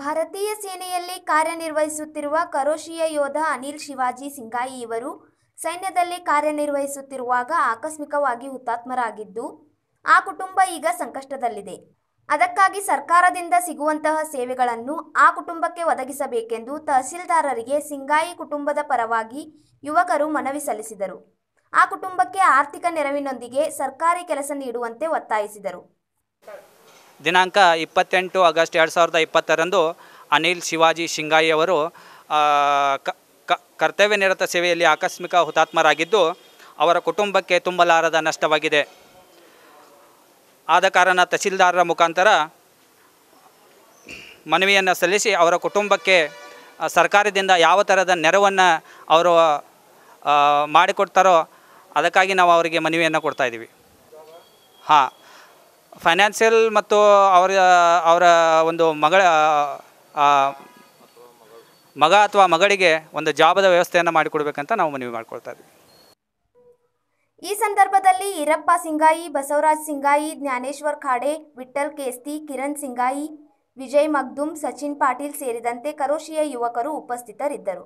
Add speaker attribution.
Speaker 1: ಭಾರತೀಯ ಸೇನೆಯಲ್ಲಿ ಕಾರ್ಯನಿರ್ವಹಿಸುತ್ತಿರುವ ಕರೋಶಿಯ ಯೋಧ ಅನಿಲ್ ಶಿವಾಜಿ ಸಿಂಗಾಯಿ ಇವರು ಸೈನ್ಯದಲ್ಲಿ ಕಾರ್ಯನಿರ್ವಹಿಸುತ್ತಿರುವಾಗ ಆಕಸ್ಮಿಕವಾಗಿ ಹುತಾತ್ಮರಾಗಿದ್ದು, ಆ ಕುಟುಂಬ ಈಗ ಸಂಕಷ್ಟದಲ್ಲಿದೆ. ಅದಕ್ಕಾಗಿ ಸರ್ಕಾರದಿಂದ ಸಿಗುವಂತಹ ಸೇವೆಗಳನ್ನು ಆ ಕುಟುಂಬಕ್ಕೆ ಒದಗಿಸಬೇಕೆಂದು ತಹಸೀಲ್ದಾರರಿಗೆ ಸಿಂಗಾಯಿ ಕುಟುಂಬದ ಪರವಾಗಿ ಯುವಕರು ಮನವಿ ಸಲ್ಲಿಸಿದರು. ಆ ಕುಟುಂಬಕ್ಕೆ ಆರ್ಥಿಕ ನೆರವಿನೊಂದಿಗೆ ಸರ್ಕಾರಿ ಕೆಲಸ ನೀಡುವಂತೆ ಒತ್ತಾಯಿಸಿದರು.
Speaker 2: ದಿನಾಂಕ ಇಪ್ಪತ್ತೆಂಟು ಆಗಸ್ಟ್ ಎರಡು ಸಾವಿರದ ಇಪ್ಪತ್ತರಂದು ಅನಿಲ್ ಶಿವಾಜಿ ಶಿಂಗಾಯಿ ಅವರು ಕರ್ತವ್ಯ ನಿರತ ಸೇವೆಯಲ್ಲಿ ಆಕಸ್ಮಿಕ ಹುತಾತ್ಮರಾಗಿದ್ದು ಅವರ ಕುಟುಂಬಕ್ಕೆ ತುಂಬಲಾರದ ನಷ್ಟವಾಗಿದೆ. ಆದ ಕಾರಣ ತಹಸೀಲ್ದಾರರ ಮುಖಾಂತರ ಮನವಿಯನ್ನು ಸಲ್ಲಿಸಿ ಅವರ ಕುಟುಂಬಕ್ಕೆ ಸರ್ಕಾರದಿಂದ ಯಾವ ಥರದ ನೆರವನ್ನು ಅವರು ಮಾಡಿಕೊಡ್ತಾರೋ ಅದಕ್ಕಾಗಿ ನಾವು ಅವರಿಗೆ ಮನವಿಯನ್ನು ಕೊಡ್ತಾಯಿದ್ದೀವಿ ಹಾಂ. ಫೈನಾನ್ಷಿಯಲ್ ಮತ್ತು ಅವರ ಅವರ ಒಂದು ಮಗಳ ಮಗ ಅಥವಾ ಮಗಳಿಗೆ ಒಂದು ಜಾಬದ ವ್ಯವಸ್ಥೆಯನ್ನು ಮಾಡಿಕೊಡ್ಬೇಕಂತ ನಾವು ಮನವಿ ಮಾಡ್ಕೊಳ್ತಾ ಇದ್ವಿ
Speaker 1: ಈ ಸಂದರ್ಭದಲ್ಲಿ ಈರಪ್ಪ ಸಿಂಗಾಯಿ ಬಸವರಾಜ್ ಸಿಂಗಾಯಿ ಜ್ಞಾನೇಶ್ವರ್ ಖಾಡೆ ವಿಠಲ್ ಕೇಸ್ತಿ, ಕಿರಣ್ ಸಿಂಗಾಯಿ ವಿಜಯ್ ಮಗ್ದುಮ್, ಸಚಿನ್ ಪಾಟೀಲ್ ಸೇರಿದಂತೆ ಕರೋಶಿಯ ಯುವಕರು ಉಪಸ್ಥಿತರಿದ್ದರು.